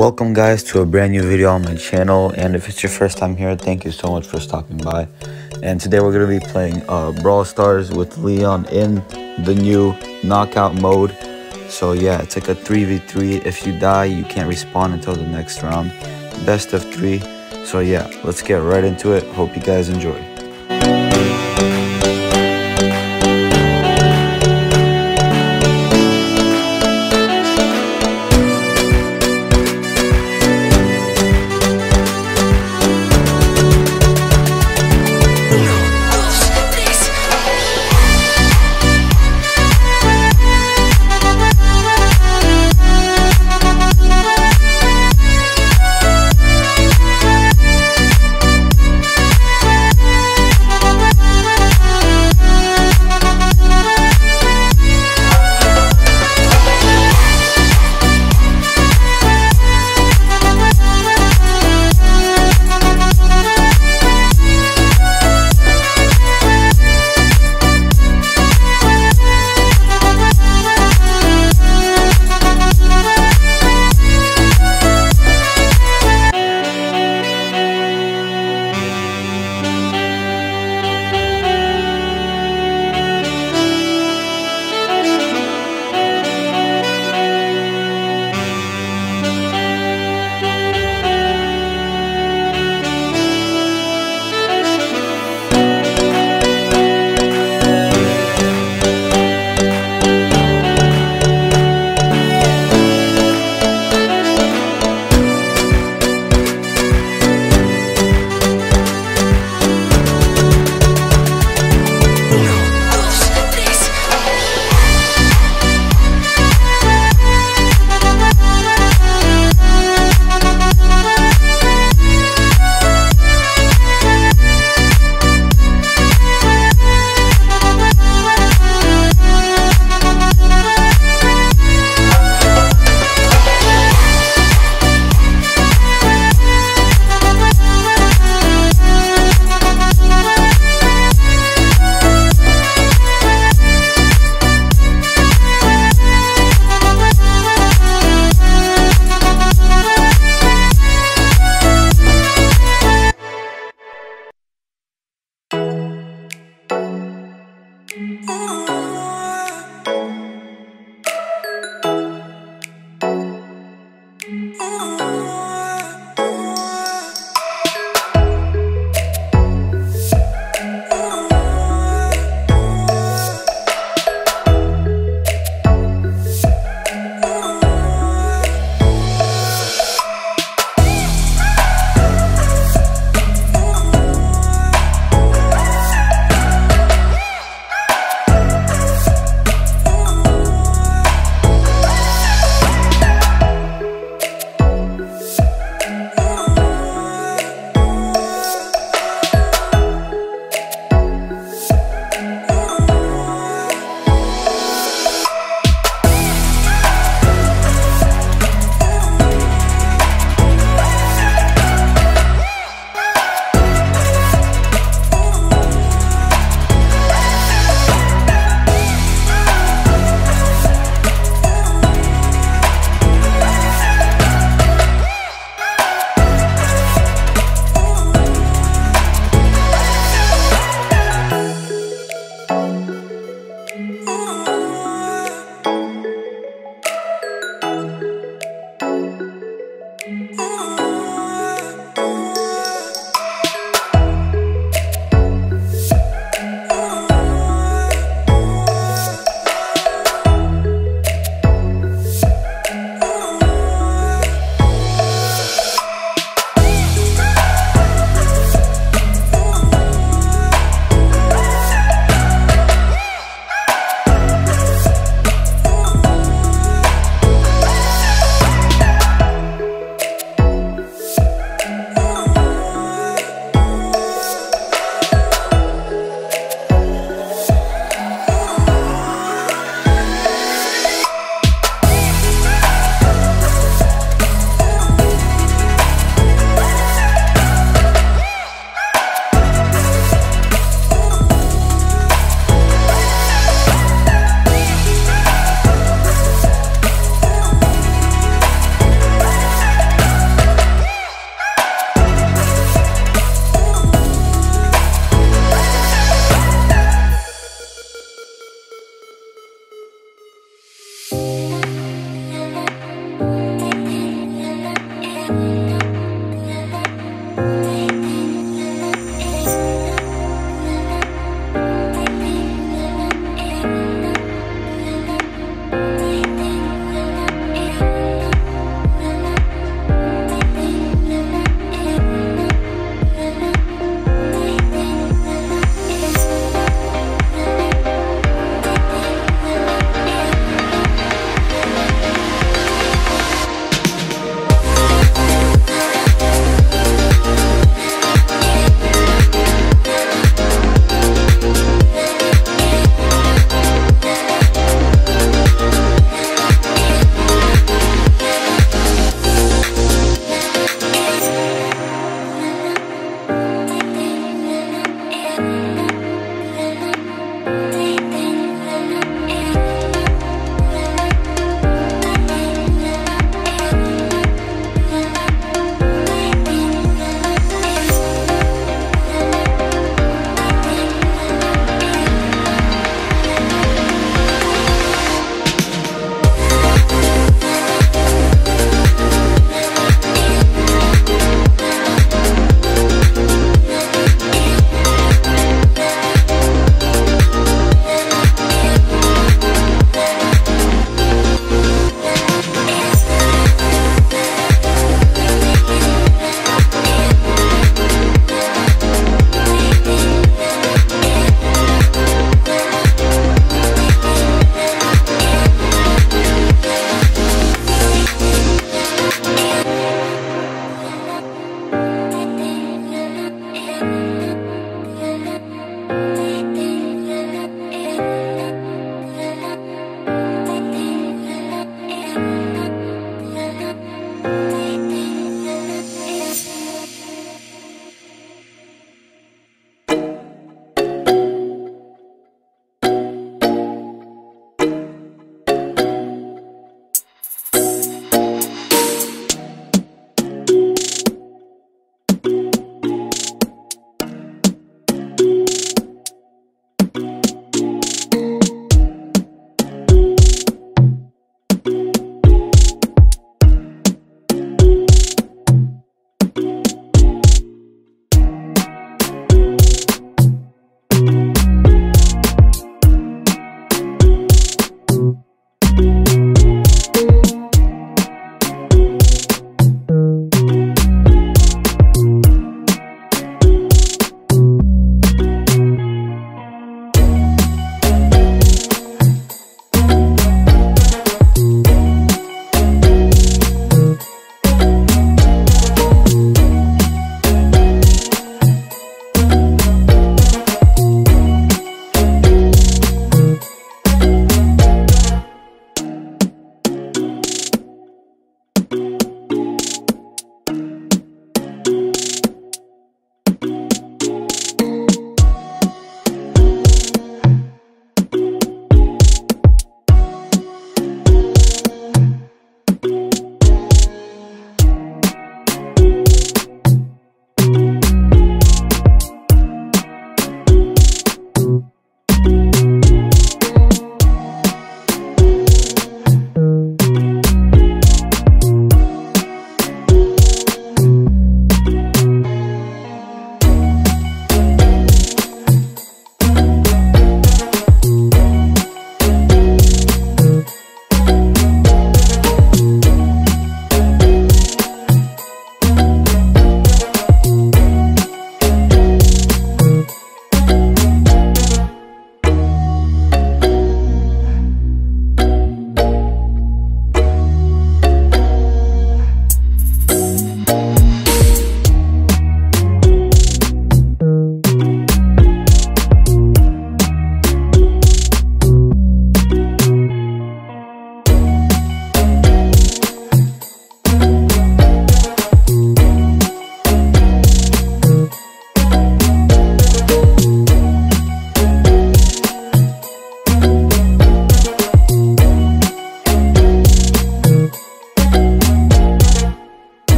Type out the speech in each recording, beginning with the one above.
Welcome guys to a brand new video on my channel and if it's your first time here thank you so much for stopping by. And today we're going to be playing uh, Brawl Stars with Leon in the new knockout mode. So yeah it's like a 3v3 if you die you can't respawn until the next round. Best of three. So yeah let's get right into it. Hope you guys enjoy Oh.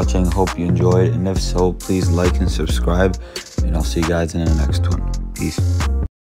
Watching. Hope you enjoyed. And if so, please like and subscribe. And I'll see you guys in the next one. Peace.